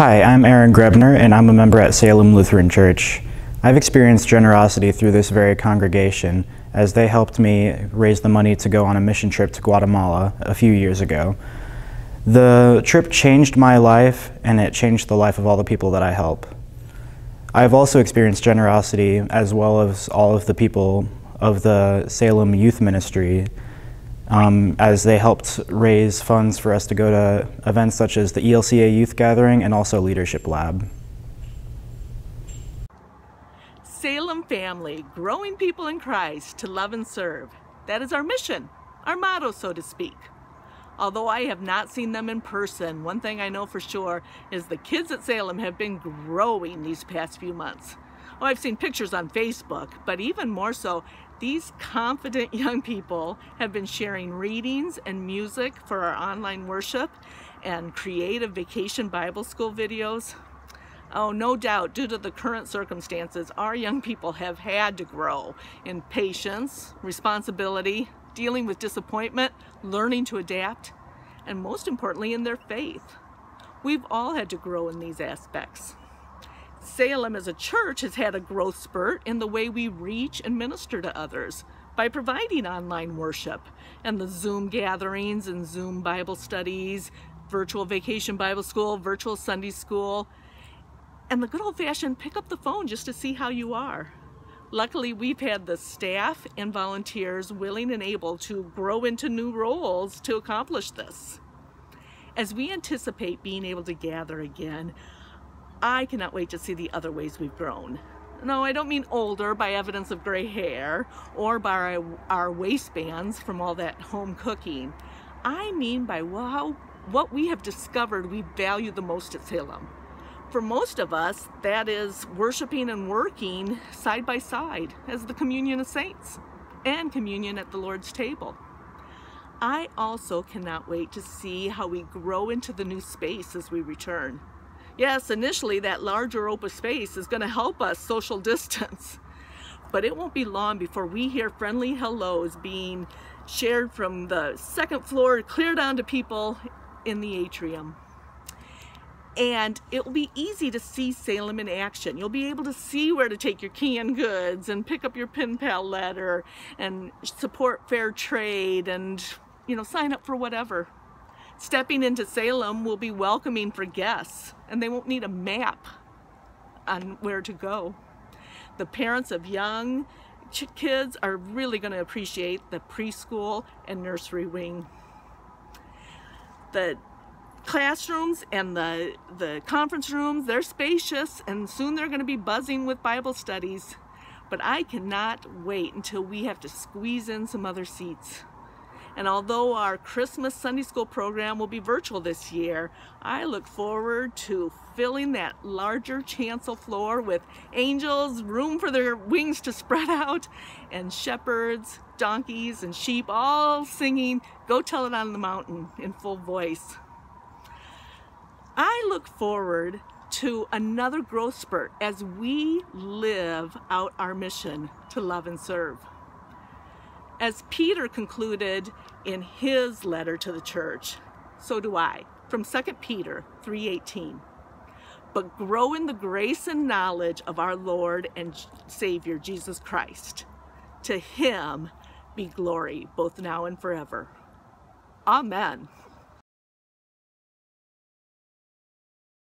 Hi, I'm Aaron Grebner, and I'm a member at Salem Lutheran Church. I've experienced generosity through this very congregation as they helped me raise the money to go on a mission trip to Guatemala a few years ago. The trip changed my life and it changed the life of all the people that I help. I've also experienced generosity as well as all of the people of the Salem Youth Ministry um, as they helped raise funds for us to go to events such as the ELCA Youth Gathering and also Leadership Lab. Salem family, growing people in Christ to love and serve. That is our mission, our motto, so to speak. Although I have not seen them in person, one thing I know for sure is the kids at Salem have been growing these past few months. Oh, I've seen pictures on Facebook, but even more so, these confident young people have been sharing readings and music for our online worship and creative vacation Bible school videos. Oh, no doubt, due to the current circumstances, our young people have had to grow in patience, responsibility, dealing with disappointment, learning to adapt, and most importantly, in their faith. We've all had to grow in these aspects. Salem as a church has had a growth spurt in the way we reach and minister to others by providing online worship and the Zoom gatherings and Zoom Bible studies, virtual vacation Bible school, virtual Sunday school, and the good old fashioned pick up the phone just to see how you are. Luckily, we've had the staff and volunteers willing and able to grow into new roles to accomplish this. As we anticipate being able to gather again, I cannot wait to see the other ways we've grown. No, I don't mean older by evidence of gray hair or by our, waistbands from all that home cooking. I mean by how, what we have discovered we value the most at Salem for most of us, that is worshiping and working side by side as the communion of saints and communion at the Lord's table. I also cannot wait to see how we grow into the new space as we return. Yes, initially that larger open space is going to help us social distance, but it won't be long before we hear friendly hellos being shared from the second floor clear down to people in the atrium and it will be easy to see Salem in action. You'll be able to see where to take your canned goods and pick up your pen pal letter and support fair trade and you know sign up for whatever. Stepping into Salem will be welcoming for guests and they won't need a map on where to go. The parents of young kids are really going to appreciate the preschool and nursery wing. The classrooms and the, the conference rooms, they're spacious and soon they're going to be buzzing with Bible studies. But I cannot wait until we have to squeeze in some other seats. And although our Christmas Sunday School program will be virtual this year, I look forward to filling that larger chancel floor with angels, room for their wings to spread out, and shepherds, donkeys, and sheep all singing Go Tell It on the Mountain in full voice. I look forward to another growth spurt as we live out our mission to love and serve. As Peter concluded in his letter to the church, so do I, from 2 Peter 3:18. But grow in the grace and knowledge of our Lord and Savior Jesus Christ. To him be glory both now and forever. Amen.